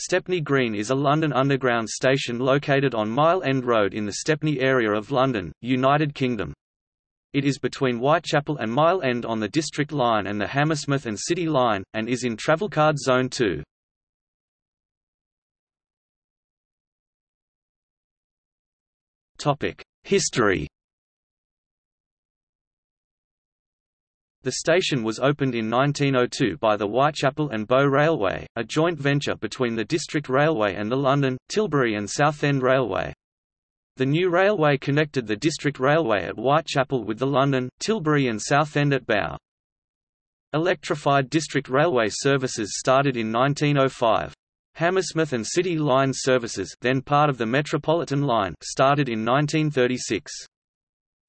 Stepney Green is a London Underground station located on Mile End Road in the Stepney area of London, United Kingdom. It is between Whitechapel and Mile End on the District Line and the Hammersmith and City Line, and is in Travelcard Zone 2. History The station was opened in 1902 by the Whitechapel and Bow Railway, a joint venture between the District Railway and the London, Tilbury and Southend Railway. The new railway connected the District Railway at Whitechapel with the London, Tilbury and Southend at Bow. Electrified District Railway services started in 1905. Hammersmith and City Line services then part of the Metropolitan Line started in 1936.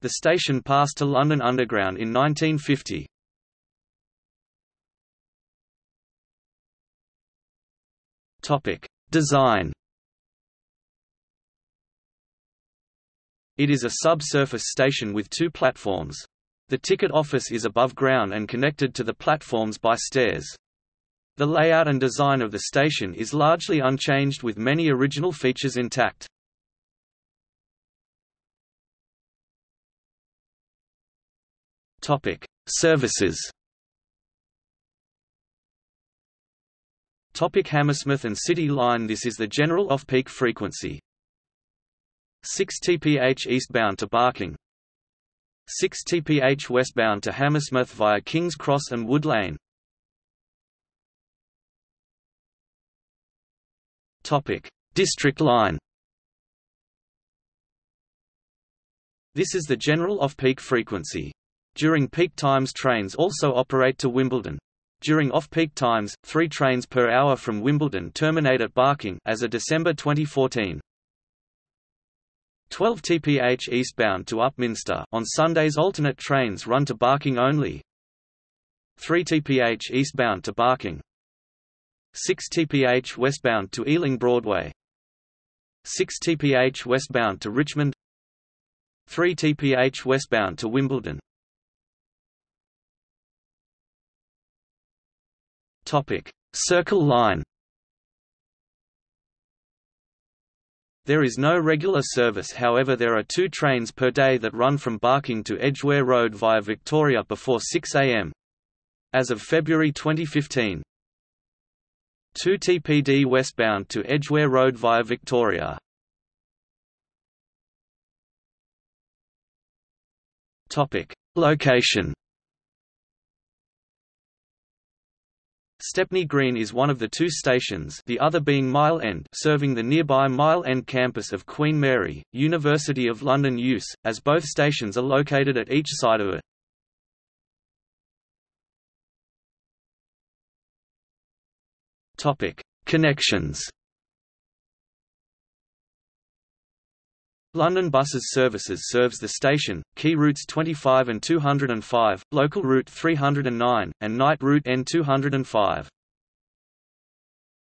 The station passed to London Underground in 1950. Topic: Design. It is a subsurface station with two platforms. The ticket office is above ground and connected to the platforms by stairs. The layout and design of the station is largely unchanged with many original features intact. Topic: Services. Topic Hammersmith and City Line This is the general off-peak frequency. 6 TPH eastbound to Barking 6 TPH westbound to Hammersmith via King's Cross and Wood Lane Topic: District Line. This is the general off-peak frequency. During peak times trains also operate to Wimbledon. During off-peak times, three trains per hour from Wimbledon terminate at Barking as of December 2014. 12 TPH eastbound to Upminster. On Sundays alternate trains run to Barking only. 3 TPH eastbound to Barking. 6 TPH westbound to Ealing Broadway. 6 TPH westbound to Richmond. 3 TPH westbound to Wimbledon Topic: Circle Line. There is no regular service however there are two trains per day that run from Barking to Edgware Road via Victoria before 6 am. As of February 2015. 2 TPD westbound to Edgware Road via Victoria. Topic: Location Stepney Green is one of the two stations the other being Mile End serving the nearby Mile End campus of Queen Mary, University of London use, as both stations are located at each side of it. Connections London Buses Services serves the station, key routes 25 and 205, local route 309, and night route N205.